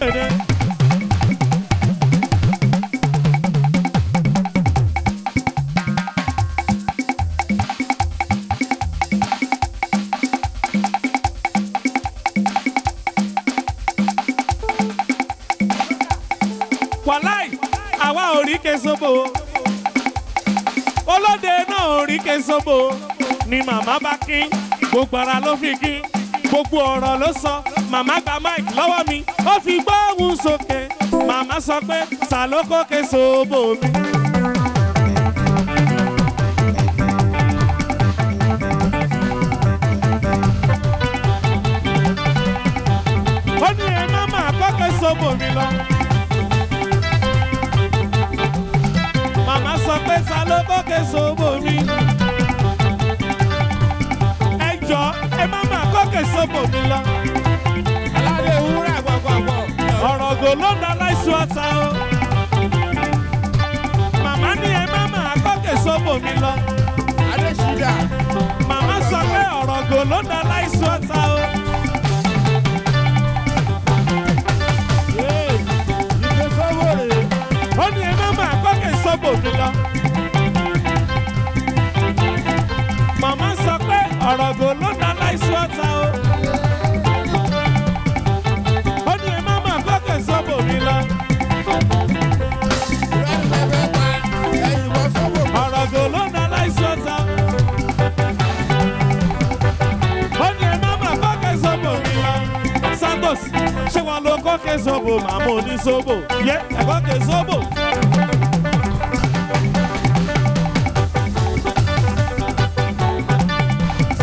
gbèdé. wàláì àwa ò rí kesobo olóde náà ò rí kesobo ni màmá bá kín gbogbo ara ló fi kín gbogbo ọ̀rọ̀ ló sọ màmá gba mike lọ́wọ́ mi ó fi gbóhùn sókè màmá sọ pé sàlókò kesobo mi. ó ní ẹ má máa kọ́ kesobo mi lọ. màmá sọ pé sàlókò kesobo mi. ẹ jọ ẹ má máa kọ́ kesobo mi lọ. Aládé wúrà gbọ̀ngbọ̀ngbọ̀. ọ̀rọ̀ gò ló da láìsú ọ̀tá o. màmá ní ẹ má máa mi lọ. màmá sọ pé ọ̀rọ̀ gò ló da láìsú ọ̀tá o. kọ́ kesobo màmá oníṣòbò yẹ ẹ̀kọ́ kesobo.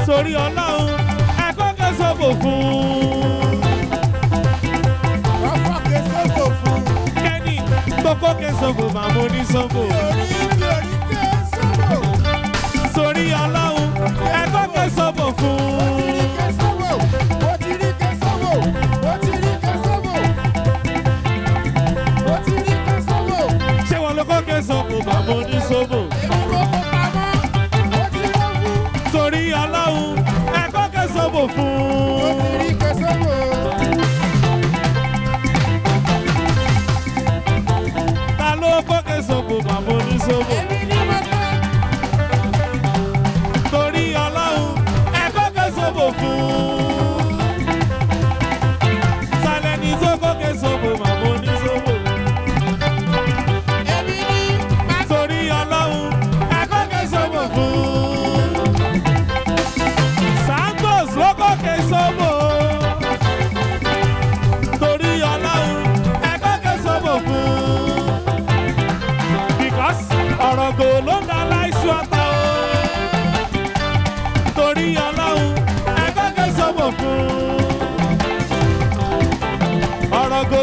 sórí ọlọ́run ẹ̀kọ́ kesobo fún wọ́n fọ́ ké sọ́wọ́ fún. kẹ́ni tó kọ́ kesobo màmá oníṣòbò. orí torí ọlọ́run ẹ̀kọ́ kesobo fún. ọ̀rọ̀ gò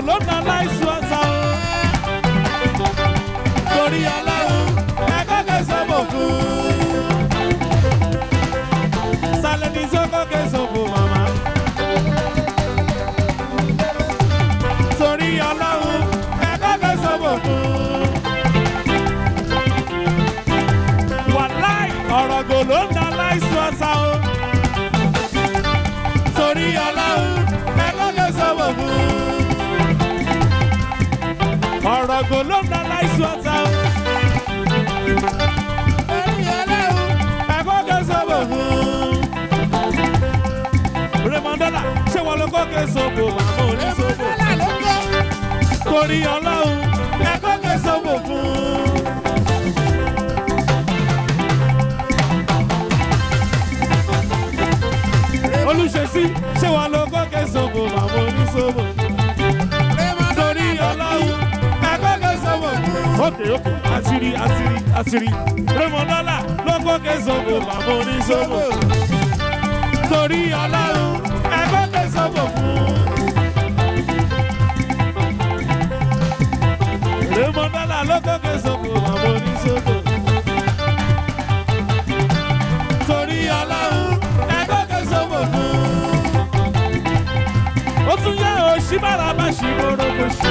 ọ̀rọ̀ gò ló ń da láìsí ọ̀tá o. ẹ̀rí ẹlẹ́rù. ẹ̀kọ́ kẹsàn-án fún. Rèmọ̀dọ́là ṣé wọn ló kọ́ kẹsàn-án màmá oníṣòwò? Ọlá ló kọ́. Torí ọlọ́run ẹ̀kọ́ kẹsàn-án fún. Olùṣèṣí ókè àtìrí àtìrí àtìrí. Rèmọ̀dọ́là ló kọ́ kẹsàn-án màmá oníṣòwò torí ọlọ́run ẹgbẹ́ tẹ̀sánwó fún. Rèmọ́dọ́là ló kọ́kẹ́ sọ́kò àwọn oníṣòwò. Torí ọlọ́run ẹgbẹ́ tẹ̀sánwó fún. Ó tún yẹ òṣì bára bá ṣì mọ́rọ́ bó ṣì.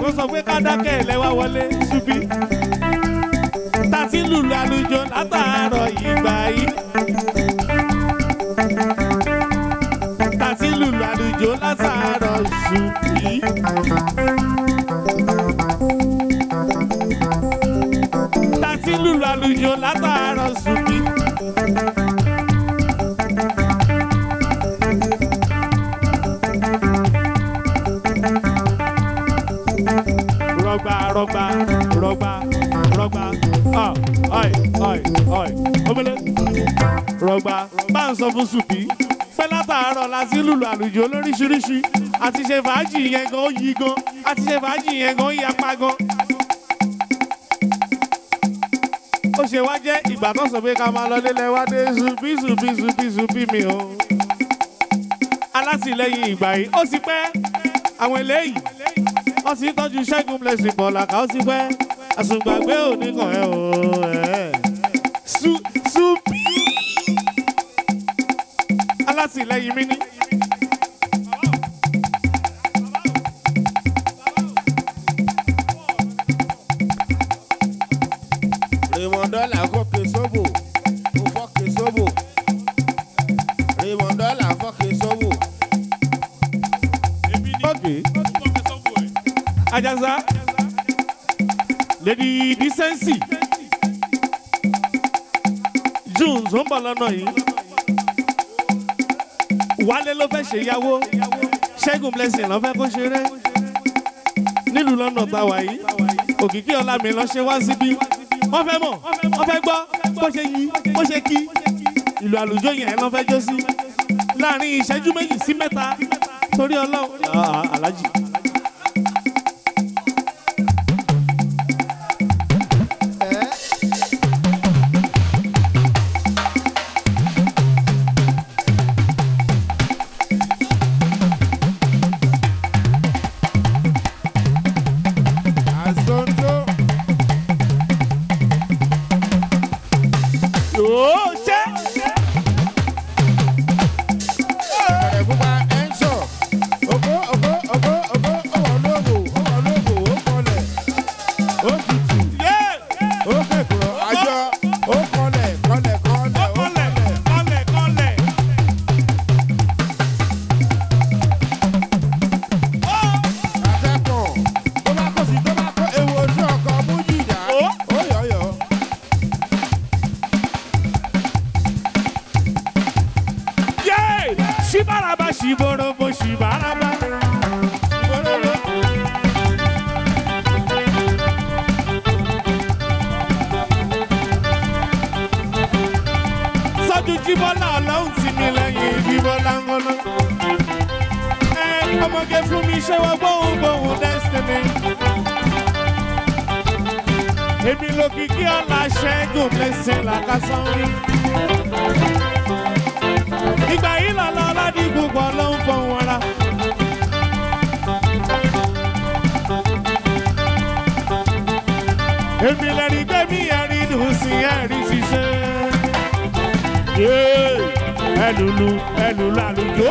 tó sọ pé ká dákẹ́ ẹ̀lẹ́wà wọlé súpì. tàtí lùlù àlùjọ látàárọ̀ ìgbà yìí. tàtí lùlù àlùjọ látàárọ̀ súpì. tàtí lùlù àlùjọ látàárọ̀ rọgba rọgba rọgba rọgba ọì ọì ọì omele rọgba bá ń sọ fún sùpì pé látàárọ̀ la sí lùlù àlùjọ lóríṣiríṣi. Àti ṣe fàájì yẹn gan ó yí gan. Àti ṣe fàájì yẹn gan ó yí apá gan. ó ṣe wá jẹ́ ìgbà tó sọ pé ká máa lọ lélẹ̀ wá dé zùbí zùbí zùbí zùbí mi o. alátìlẹyìn ìgbà yìí ó sì pẹ́. Àwọn eléyìí wọ́n sì tọ́jú ṣẹ́gun blessing bọ̀ làkà ó sì pẹ́ àsùngbàgbé òní kàn ẹ́ o. ẹ̀. Su- Supi alátìlẹyìn mi ní. Rèmọ̀dọ́là fọ́kè sóbò. Ó fọ́kè sóbò. Rèmọ̀dọ́là fọ́kè sóbò. Okay. Ajasa. Lady Decency. June tó ń bọ̀ lọ́nà yìí. Wálé ló fẹ́ Blessing ló fẹ́ kó ṣeré. Nílùú lọ́nà táwa yìí. Òkìkí ọlá mi lọ ṣe wá síbí. Wọ́n fẹ́ mọ̀, wọ́n fẹ́ gbọ́ bó ṣe yí, bó ṣe kí. Ìlú àlùjọ yẹn lọ́ fẹ́ jó sí. Láàárín ìṣẹ́jú méjì sí mẹ́ta. Torí ọlọ́run. Ah, Ô, ọmọge fún mi ṣé wọ́n gbóhùn gbóhùn destiny. Èmi lòkìkí ọ̀la ṣẹ́gun Blessing làkàsán rí. Ìgbà yìí lọ́lọ́ Ọládìgbùgbọ̀ ló ń fọ̀ wọn ra. Èmi lẹ́ni gbẹ́mí ẹ̀rí dùn sí ẹ̀rí ṣiṣẹ́. Ẹlùlù ẹlùlù àlùjọ.